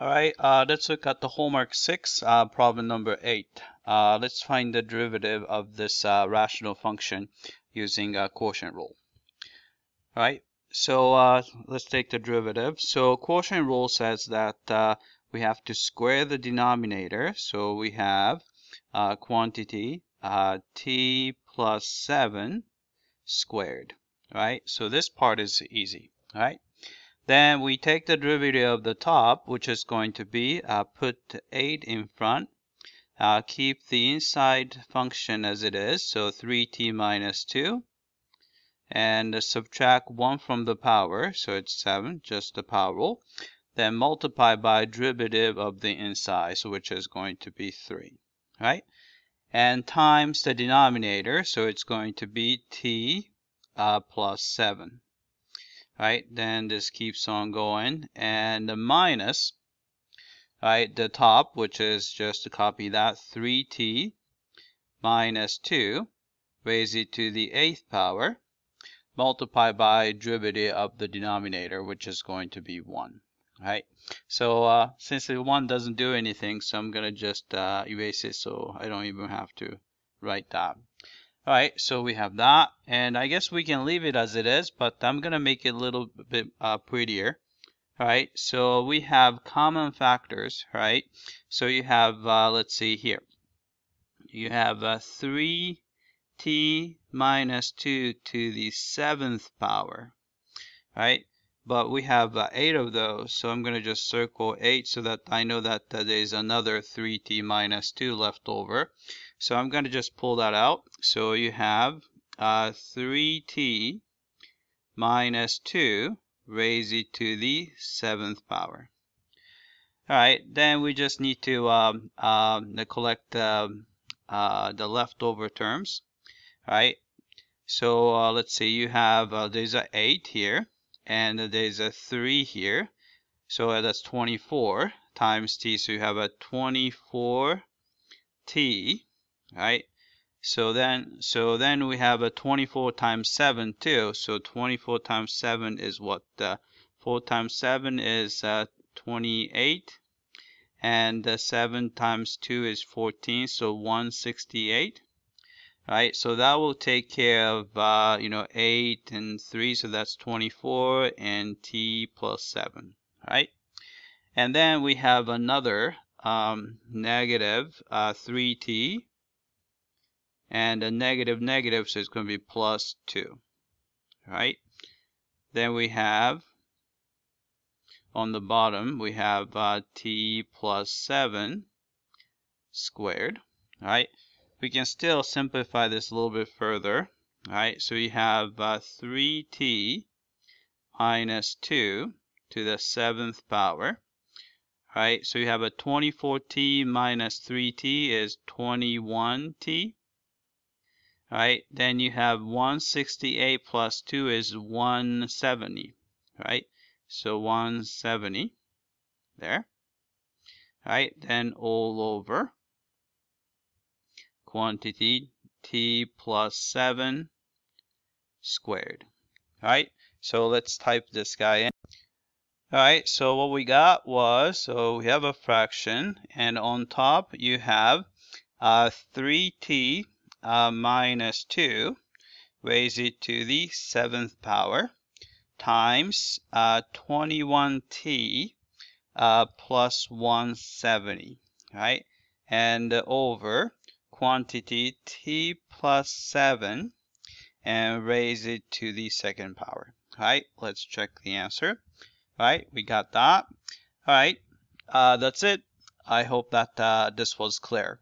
All right, uh, let's look at the homework 6, uh, problem number 8. Uh, let's find the derivative of this uh, rational function using a quotient rule. All right, so uh, let's take the derivative. So quotient rule says that uh, we have to square the denominator. So we have quantity t plus 7 squared. All right? so this part is easy. All right. Then we take the derivative of the top, which is going to be uh, put 8 in front. Uh, keep the inside function as it is, so 3t minus 2. And subtract 1 from the power, so it's 7, just the power rule. Then multiply by derivative of the inside, so which is going to be 3. Right? And times the denominator, so it's going to be t uh, plus 7 right? Then this keeps on going. And the minus, right, the top, which is just to copy that, 3t minus 2, raise it to the eighth power, multiply by derivative of the denominator, which is going to be 1. Right, so uh, since the 1 doesn't do anything, so I'm going to just uh, erase it so I don't even have to write that. All right, so we have that, and I guess we can leave it as it is, but I'm to make it a little bit uh, prettier. All right, so we have common factors, right? So you have, uh, let's see here, you have uh, 3t minus 2 to the seventh power, right? But we have uh, 8 of those, so I'm going to just circle 8 so that I know that uh, there's another 3t minus 2 left over. So I'm going to just pull that out. So you have uh, 3t minus 2 raised to the seventh power. All right, then we just need to um, um, collect um, uh, the leftover terms. All right, so uh, let's see, you have, uh, there's a 8 here, and there's a 3 here. So that's 24 times t, so you have a 24t right? So then, so then we have a 24 times 7 too. So 24 times 7 is what? Uh, 4 times 7 is uh, 28. And uh, 7 times 2 is 14, so 168. Right, so that will take care of, uh, you know, 8 and 3, so that's 24, and t plus 7, right? And then we have another um, negative, uh, 3t, and a negative negative, so it's going to be plus 2. Right? Then we have, on the bottom, we have uh, t plus 7 squared. Right? We can still simplify this a little bit further. Right? So we have uh, 3t minus 2 to the seventh power. Right? So you have a 24t minus 3t is 21t right? Then you have 168 plus 2 is 170, right? So 170 there, right? Then all over quantity t plus 7 squared, right? So let's type this guy in. Alright, so what we got was, so we have a fraction, and on top you have uh, 3t uh, minus 2 raise it to the seventh power times uh, 21t uh, plus 170, right? And over quantity t plus 7 and raise it to the second power. All right, Let's check the answer. All right, We got that. All right. Uh, that's it. I hope that uh, this was clear.